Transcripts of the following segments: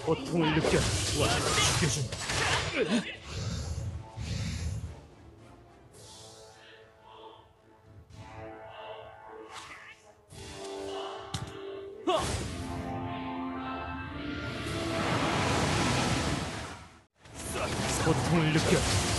고통을 느껴. 와 죽여준. 고통을 느껴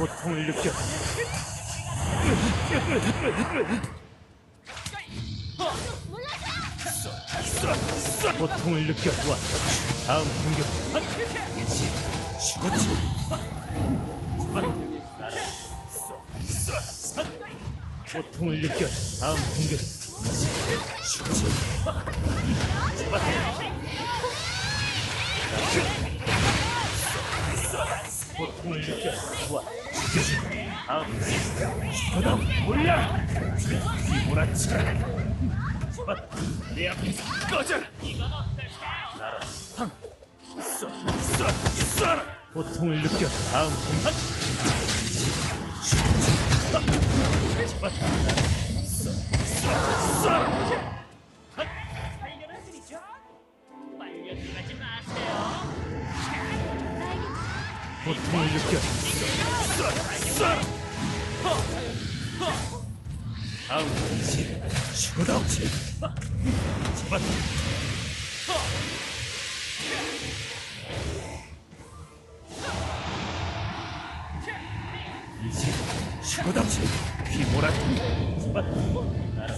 고통을 느껴. 고통을 느껴. 와 다음 공격 고통을 느껴 다음 공격 고통을 느껴 와 죽여줘 다음 죽어다 몰라 몰아치라 내 앞에서 꺼져라 나라. 황 쏴, 쏴, 쏴라 고통을 느껴 다음 마세요. 고통을 느껴. 다음 잡았다 이제 죽 잡았다 나라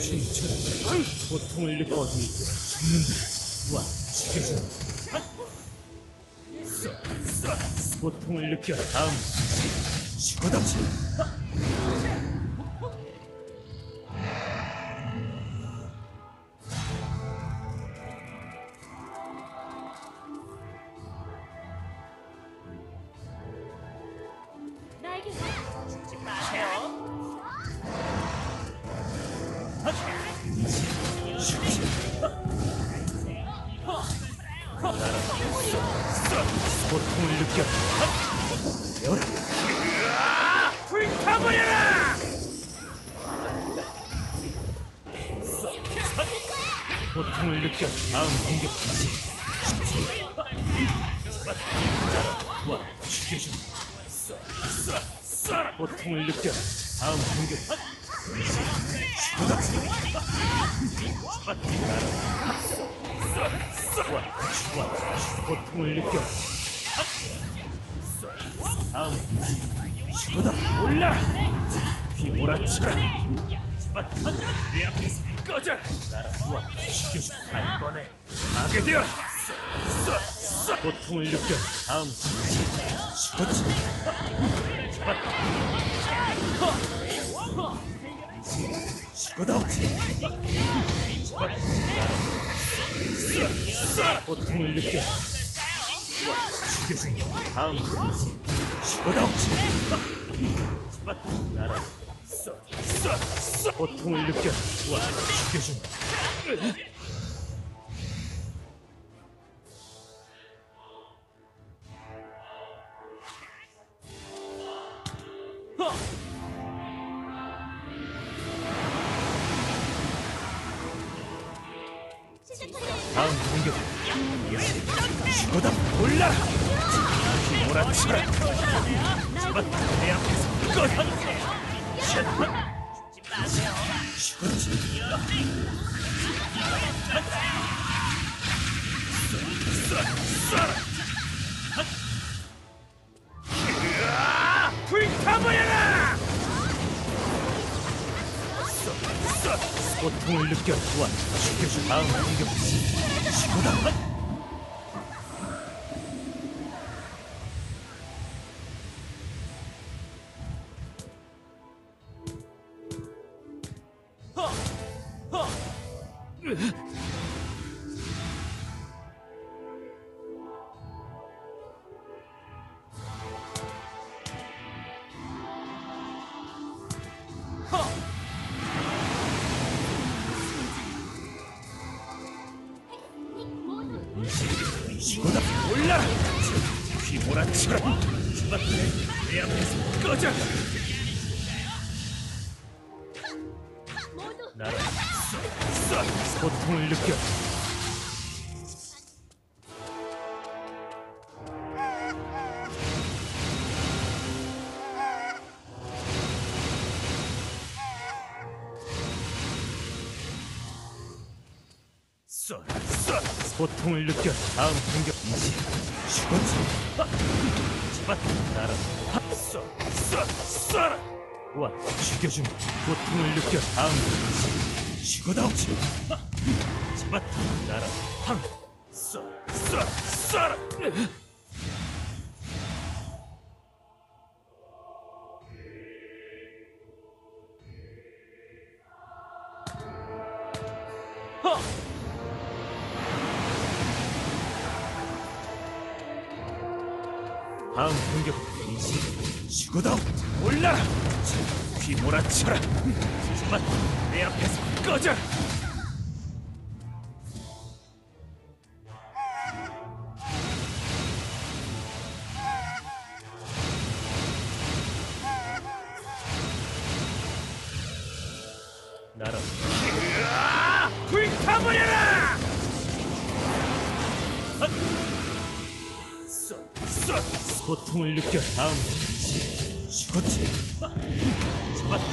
춘천 고통을 느껴 어디 죽는다 와 죽여줘 고통을 느껴 다음 나 죽지 마세요. 고통을 느껴 배워라 불타버려라 고통을 느껴 다음 공격 와 고통을 느껴 다음 공격. 고통을 느껴. 다음 죽어다. 올라! 휘몰아치라. 내 앞에서 꺼져. 나라 와 죽여줘 한 번에 하게 되어 고통을 느껴. 다음 죽었지 고통을 느껴 죽여줘 다음 죽어다 나라 고통을 느껴 와 죽여줘 다음 공격 일시 죽어다 올라라. 몰아쳐라. 잡았다 내 앞에서 꺼져. 죽 고통을 느껴 또한 죽여주 다음 공격 죽어다 죽 앞에서 꺼져 나라. 고통을 느껴 고통을 느껴 다음 공격 이지 죽었지 하! 잡았다 나라 하! 쏴, 와 죽여줌 고통을 느껴 다음 공격 죽어다 오지 하! 잡았다 나라 황 하! 다음 공격 이지 죽어다 올라라! 휘몰아쳐라! 잡았다 내 앞에서 꺼져! 나라! 불타버려라 고통을 느껴 다음 죽었지 잡았다